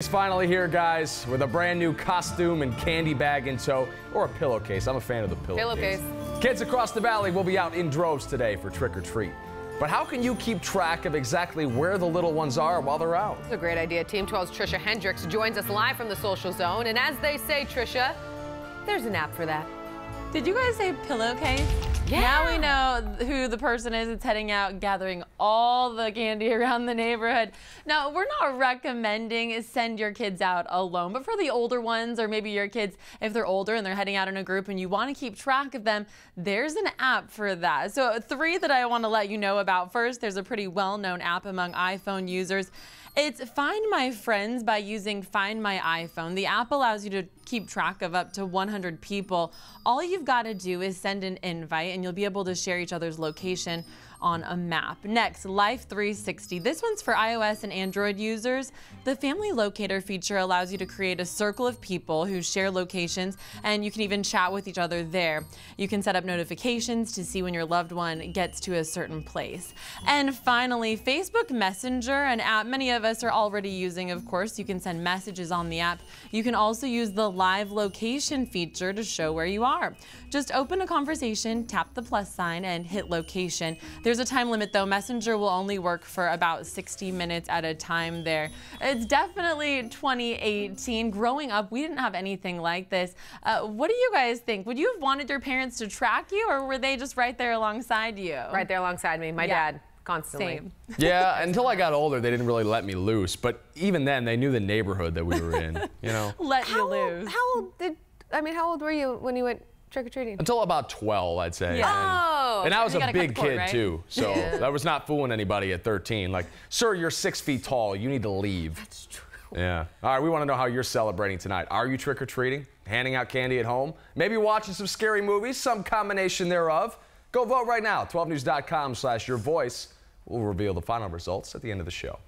He's finally here, guys, with a brand new costume and candy bag in tow, or a pillowcase. I'm a fan of the pillowcase. Pillowcase. Kids across the valley will be out in droves today for trick or treat. But how can you keep track of exactly where the little ones are while they're out? It's a great idea. Team 12's Trisha Hendricks joins us live from the social zone. And as they say, Trisha, there's an app for that. Did you guys say pillowcase? Yeah. Now we know who the person is that's heading out gathering all the candy around the neighborhood. Now, we're not recommending send your kids out alone, but for the older ones or maybe your kids, if they're older and they're heading out in a group and you want to keep track of them, there's an app for that. So three that I want to let you know about. First, there's a pretty well-known app among iPhone users. It's Find My Friends by using Find My iPhone. The app allows you to keep track of up to 100 people. All you've got to do is send an invite and you'll be able to share each other's location on a map. Next, Life 360. This one's for iOS and Android users. The Family Locator feature allows you to create a circle of people who share locations and you can even chat with each other there. You can set up notifications to see when your loved one gets to a certain place. And finally, Facebook Messenger, an app many of us are already using, of course. You can send messages on the app. You can also use the live location feature to show where you are. Just open a conversation, tap the plus sign, and hit location. There's a time limit though. Messenger will only work for about 60 minutes at a time there. It's definitely 2018. Growing up, we didn't have anything like this. Uh, what do you guys think? Would you have wanted your parents to track you or were they just right there alongside you? Right there alongside me, my Yeah. dad, constantly. Same. Yeah, until I got older, they didn't really let me loose. But even then, they knew the neighborhood that we were in, you know? Let you How lose. old, how old did, I mean, how old were you when you went trick-or-treating? Until about 12, I'd say. Yeah. Oh, Oh, and I was a big cord, kid right? too, so that was not fooling anybody at 13. Like, sir, you're six feet tall. You need to leave. That's true. Yeah. All right, we want to know how you're celebrating tonight. Are you trick or treating? Handing out candy at home? Maybe watching some scary movies? Some combination thereof? Go vote right now. 12news.com slash your voice. We'll reveal the final results at the end of the show.